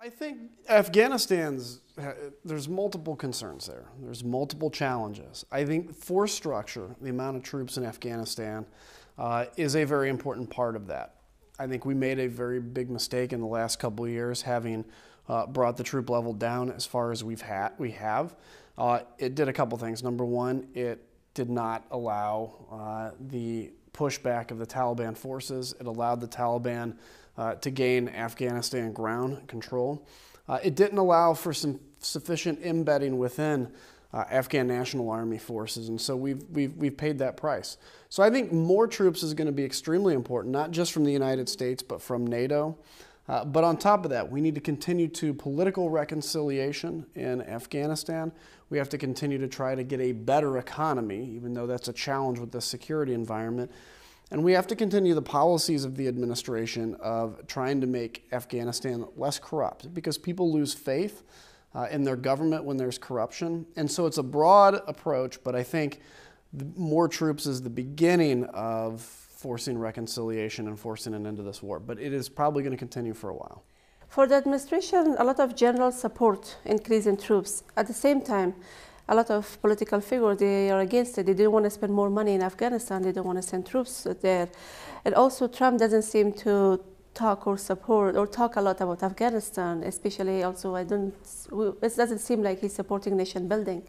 I think Afghanistan's there's multiple concerns there. There's multiple challenges. I think force structure, the amount of troops in Afghanistan, uh, is a very important part of that. I think we made a very big mistake in the last couple of years, having uh, brought the troop level down as far as we've had we have. Uh, it did a couple things. Number one, it did not allow uh, the pushback of the Taliban forces. It allowed the Taliban uh, to gain Afghanistan ground control. Uh, it didn't allow for some sufficient embedding within uh, Afghan National Army forces, and so we've, we've, we've paid that price. So I think more troops is going to be extremely important, not just from the United States, but from NATO. Uh, but on top of that, we need to continue to political reconciliation in Afghanistan. We have to continue to try to get a better economy, even though that's a challenge with the security environment. And we have to continue the policies of the administration of trying to make Afghanistan less corrupt because people lose faith uh, in their government when there's corruption. And so it's a broad approach, but I think more troops is the beginning of forcing reconciliation and forcing an end to this war. But it is probably going to continue for a while. For the administration, a lot of generals support increase in troops. At the same time, a lot of political figures, they are against it. They didn't want to spend more money in Afghanistan. They don't want to send troops there. And also, Trump doesn't seem to talk or support or talk a lot about Afghanistan, especially also, I don't, it doesn't seem like he's supporting nation building.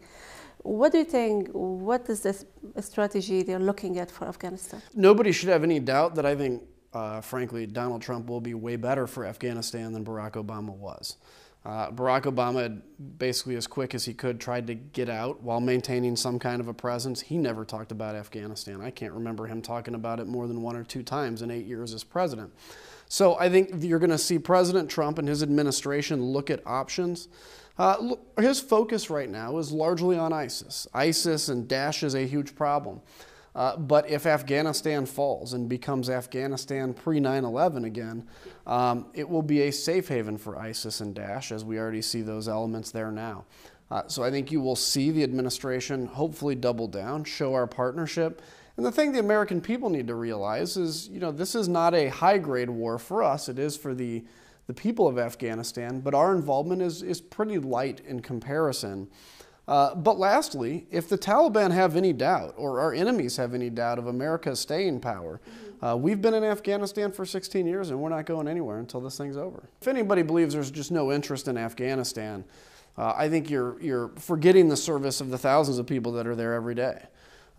What do you think? What is this strategy they're looking at for Afghanistan? Nobody should have any doubt that I think, uh, frankly, Donald Trump will be way better for Afghanistan than Barack Obama was. Uh, Barack Obama, basically as quick as he could, tried to get out while maintaining some kind of a presence. He never talked about Afghanistan. I can't remember him talking about it more than one or two times in eight years as president. So I think you're going to see President Trump and his administration look at options. Uh, his focus right now is largely on ISIS. ISIS and Daesh is a huge problem. Uh, but if Afghanistan falls and becomes Afghanistan pre 9 11 again, um, it will be a safe haven for ISIS and Daesh, as we already see those elements there now. Uh, so I think you will see the administration hopefully double down, show our partnership. And the thing the American people need to realize is, you know, this is not a high grade war for us. It is for the, the people of Afghanistan, but our involvement is, is pretty light in comparison. Uh, but lastly, if the Taliban have any doubt, or our enemies have any doubt of America's staying power, uh, we've been in Afghanistan for 16 years and we're not going anywhere until this thing's over. If anybody believes there's just no interest in Afghanistan, uh, I think you're, you're forgetting the service of the thousands of people that are there every day.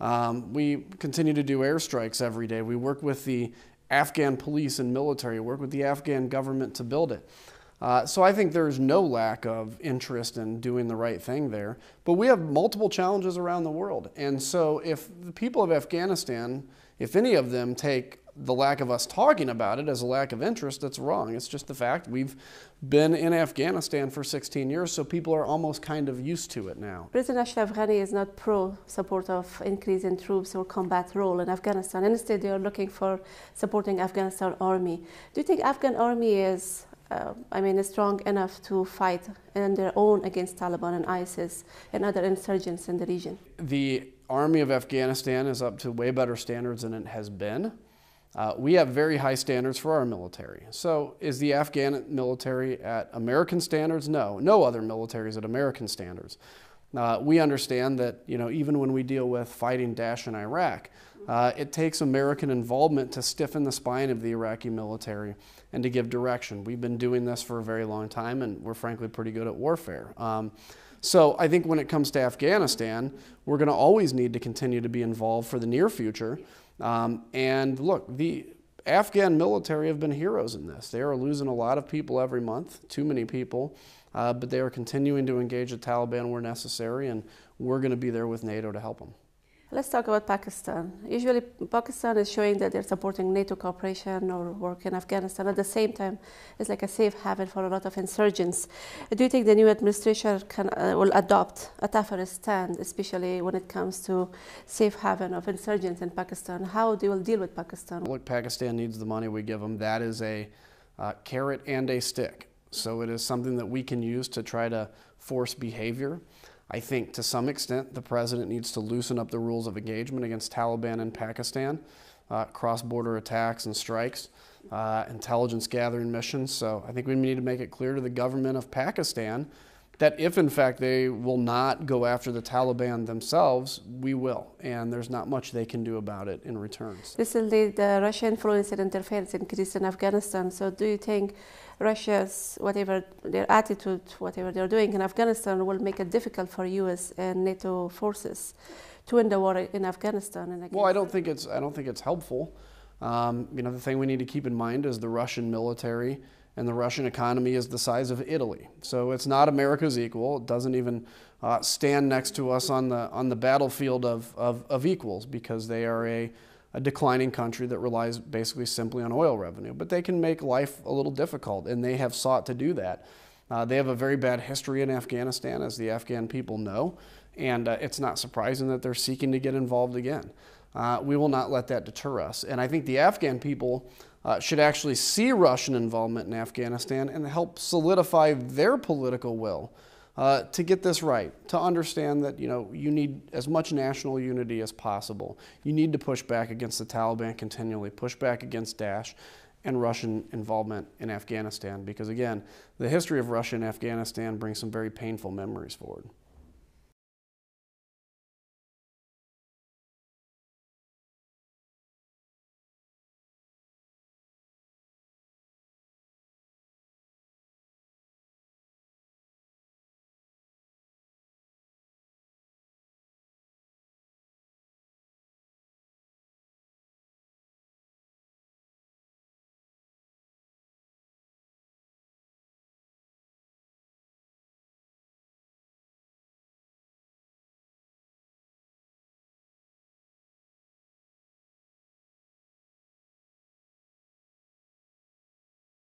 Um, we continue to do airstrikes every day. We work with the Afghan police and military, work with the Afghan government to build it. Uh, so I think there's no lack of interest in doing the right thing there. But we have multiple challenges around the world. And so if the people of Afghanistan, if any of them take the lack of us talking about it as a lack of interest, that's wrong. It's just the fact we've been in Afghanistan for 16 years, so people are almost kind of used to it now. President Ashraf Ghani is not pro support of increase in troops or combat role in Afghanistan. Instead, they are looking for supporting Afghanistan army. Do you think Afghan army is uh, I mean, strong enough to fight on their own against Taliban and ISIS and other insurgents in the region. The army of Afghanistan is up to way better standards than it has been. Uh, we have very high standards for our military. So, is the Afghan military at American standards? No, no other military is at American standards. Uh, we understand that you know even when we deal with fighting Daesh in Iraq, uh, it takes American involvement to stiffen the spine of the Iraqi military and to give direction. We've been doing this for a very long time, and we're frankly pretty good at warfare. Um, so I think when it comes to Afghanistan, we're going to always need to continue to be involved for the near future. Um, and look, the Afghan military have been heroes in this. They are losing a lot of people every month, too many people, uh, but they are continuing to engage the Taliban where necessary, and we're going to be there with NATO to help them. Let's talk about Pakistan. Usually, Pakistan is showing that they're supporting NATO cooperation or work in Afghanistan. At the same time, it's like a safe haven for a lot of insurgents. Do you think the new administration can, uh, will adopt a tougher stand, especially when it comes to safe haven of insurgents in Pakistan? How they will deal with Pakistan? Look, Pakistan needs the money we give them. That is a uh, carrot and a stick. So it is something that we can use to try to force behavior. I think to some extent the president needs to loosen up the rules of engagement against Taliban in Pakistan, uh, cross border attacks and strikes. uh, intelligence gathering missions. So I think we need to make it clear to the government of Pakistan that if in fact they will not go after the Taliban themselves, we will. And there's not much they can do about it in return. Recently, the Russian influence and interference increased in Afghanistan. So do you think Russia's, whatever their attitude, whatever they're doing in Afghanistan will make it difficult for US and NATO forces to win the war in Afghanistan? And well, I don't think it's, I don't think it's helpful. Um, you know, the thing we need to keep in mind is the Russian military and the Russian economy is the size of Italy. So it's not America's equal. It doesn't even uh, stand next to us on the, on the battlefield of, of, of equals because they are a, a declining country that relies basically simply on oil revenue. But they can make life a little difficult, and they have sought to do that. Uh, they have a very bad history in Afghanistan, as the Afghan people know, and uh, it's not surprising that they're seeking to get involved again. Uh, we will not let that deter us. And I think the Afghan people uh, should actually see Russian involvement in Afghanistan and help solidify their political will uh, to get this right, to understand that you know you need as much national unity as possible. You need to push back against the Taliban continually, push back against Daesh and Russian involvement in Afghanistan because again, the history of Russia and Afghanistan brings some very painful memories forward.